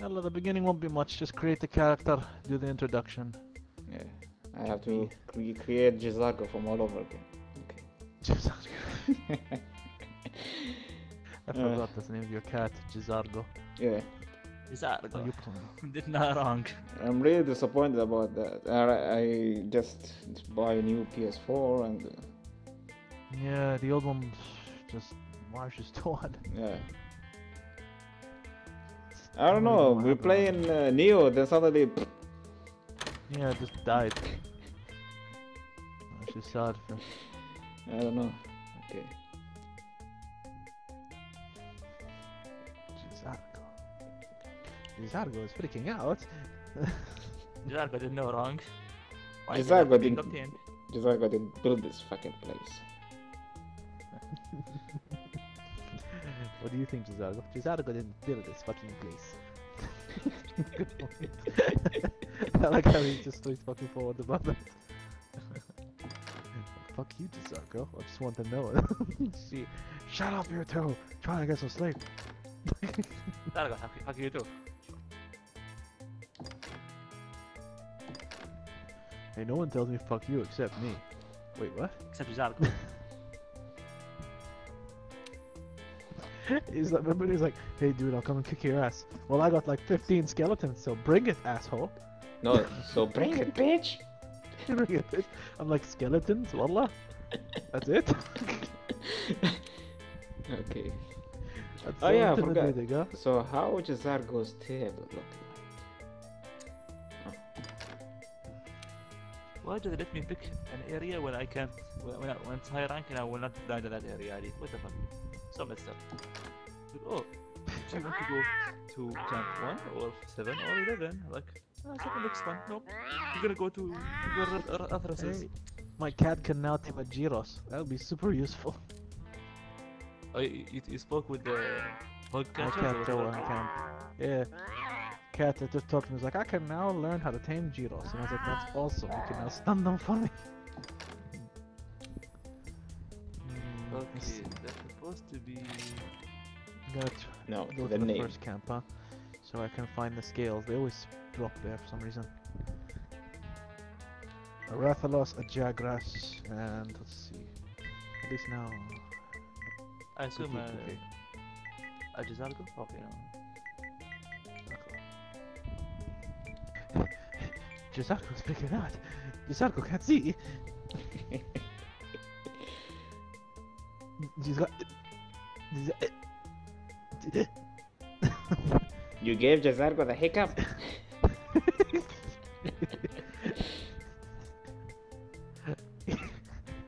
Well, the beginning won't be much. Just create the character, do the introduction. Yeah. I have to cre- create Jizago from all over again. Okay. I forgot the name of your cat, Jizargo. Yeah. Is that Are you? Did not wrong. I'm really disappointed about that. I, I just buy a new PS4 and uh, Yeah, the old one just washes too hard. yeah. I don't know. We're playing uh, Neo, then suddenly Yeah, it just died. Which is sad for I don't know. Okay. Jizargo. Jizargo is freaking out. Jargo did no wrong. Why is Jizargo that being didn't- obtained? Didn't build this fucking place. What do you think, Jizargo? Jizargo didn't build this fucking place. Good point. I like how he just stays fucking forward about that. Fuck you, Jizargo. I just want to know. it. See, shut up, you two. Trying to get some sleep. Jargo, fuck, you too. Hey, no one tells me fuck you except me. Wait, what? Except Jargo. He's like, remember he's like, hey dude, I'll come and kick your ass. Well, I got like 15 skeletons, so bring it, asshole. No, so bring it, bitch. bring it. bitch. I'm like, skeletons? Wallah? That's it? Okay. That's Oh, yeah, I so forgot. intimidating, huh? So how would Jizargo's tail look? Why do they let me pick an area when I can't, when, when, I, when it's high rank and I will not die to that area? Ali? What the fuck? So messed up. But, oh, do you want to go to camp 1 or 7 or 11? Like, ah, 7 looks fun. Nope. You're gonna go to your Athrasis. Hey, my cat can now tame a Girros. That would be super useful. Oh, you, you, you spoke with the bug My catcher? cat Joe on camp. Yeah. Cat that just talked to me was like, I can now learn how to tame Girros. And I was like, that's awesome. You can now stun them for me. Let's see. Okay, that's supposed to be. Gotta No, go the to the name. first camp, huh? So I can find the scales. They always drop there for some reason. A Rathalos, a Jagras, and let's see. At least now. I assume uh, okay. a Jizargo? Okay, no. Jizargo's freaking out. Jizargo can't see. You gave Jizargo the hiccup?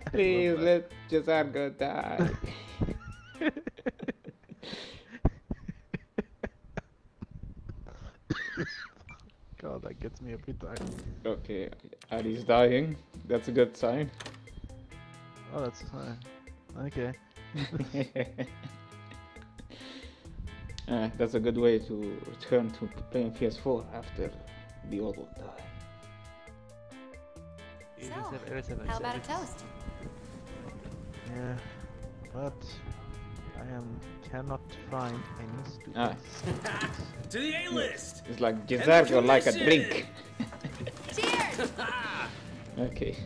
Please let Jizargo die. God, that gets me every time. Okay, Ali's dying. That's a good sign. Oh, that's fine. Okay. Uh, that's a good way to return to playing PS4 after the old one died. So, a- it is a- How about a toast? Yeah, but I am cannot find any stupid. Ah. To the A list! It's like Jizargo like a drink. Cheers! Okay.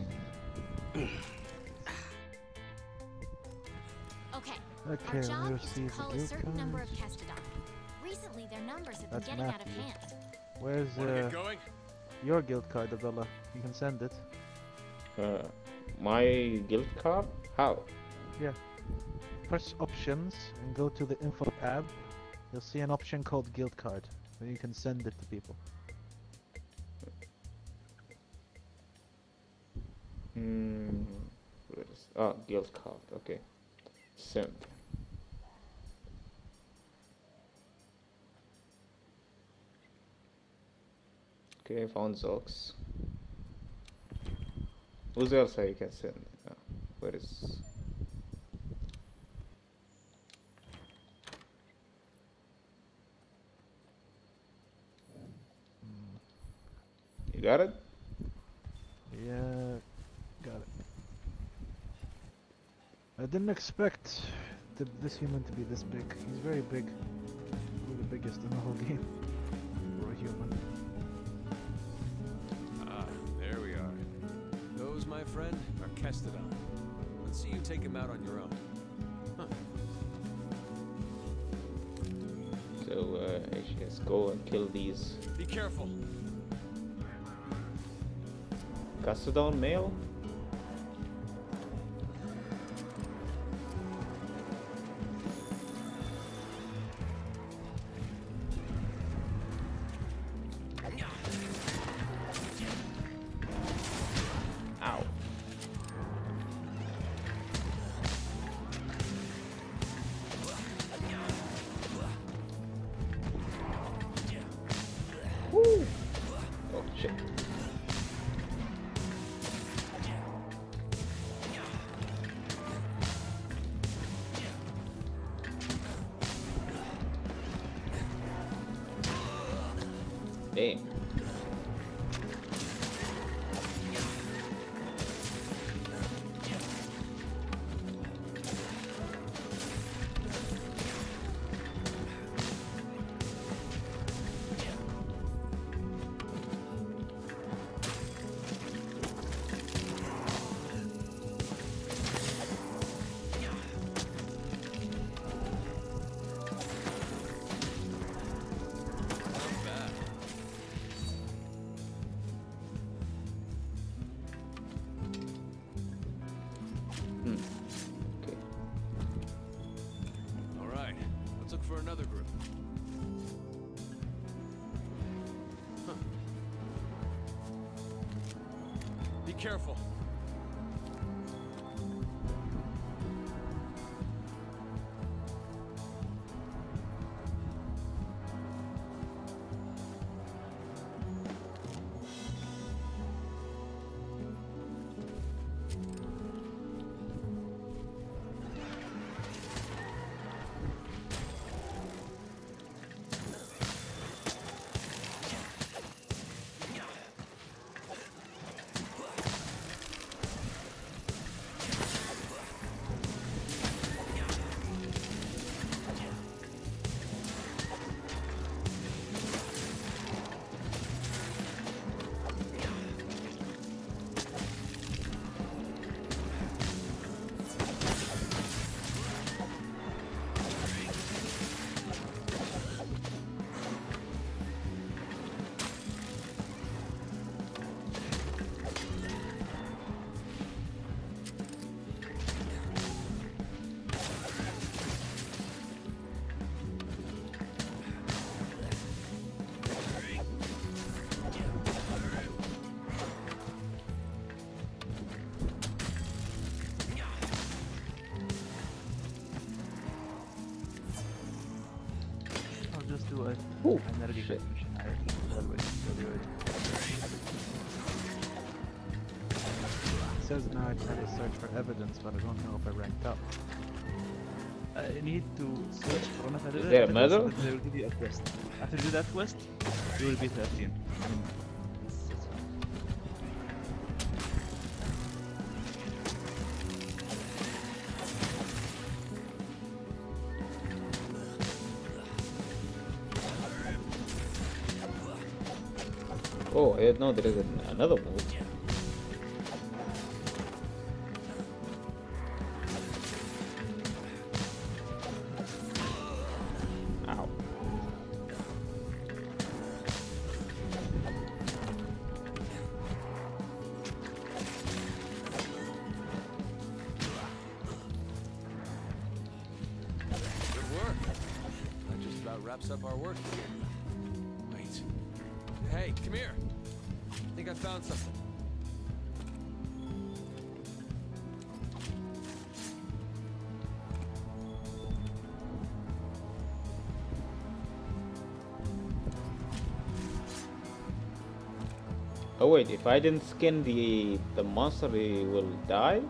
Okay. Okay, Our job is to receive the cull a guild certain number of cards. Kestodon. Recently, their numbers have That's been getting out of hand. Where's uh, going? your guild card, Abdullah? You can send it. Uh, my guild card? How? Yeah. Press options and go to the info tab. You'll see an option called guild card. Then you can send it to people. Hmm. where is- Oh, guild card. Okay. Send. Okay, I found Zox. Who's I can send? Uh, where is? You got it? Yeah, got it. I didn't expect th this human to be this big. He's very big. Probably the biggest in the whole game. Friend, are Kestodon. Let's see you take him out on your own. So uh, actually, let's go and kill these Be careful. Kestodon male. Another group. Huh. Be careful. Do Ooh, energy shit. mission. I always do it. It says now I try to search for evidence, but I don't know if I ranked up. I need to search for another Is there a evidence, They will give you a quest. After you do that quest, you will be 13. I Oh, know there is an, another move. Good work. That just about wraps up our work here. Wait. Hey, come here. I think I found something. Oh wait, if I didn't skin the the monster, it will die.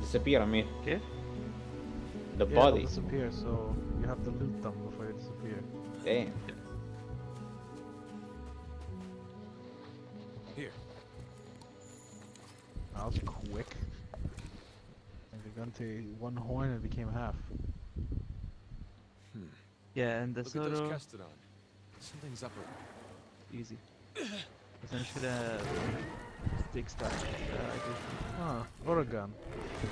Disappear. I mean, Okay? the yeah, body. Disappear, so you have to loot them before they disappear. Damn. Here. That was quick. And we got to one horn and became half. Hmm. Yeah, and the Look Soto... At those Kestodon. Something's up around. Easy. Essentially, the stick stuff. Uh, huh, Oregon.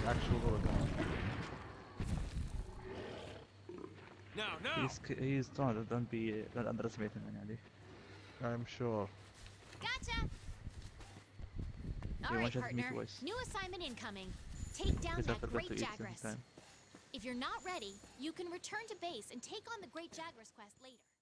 Actual Oregon. No, no. He's he's strong. Don't be don't underestimate him, Ali. I'm sure. Gotcha. All right, partner. New assignment incoming. Take down that great Jagras. If you're not ready, you can return to base and take on the great Jagras quest later.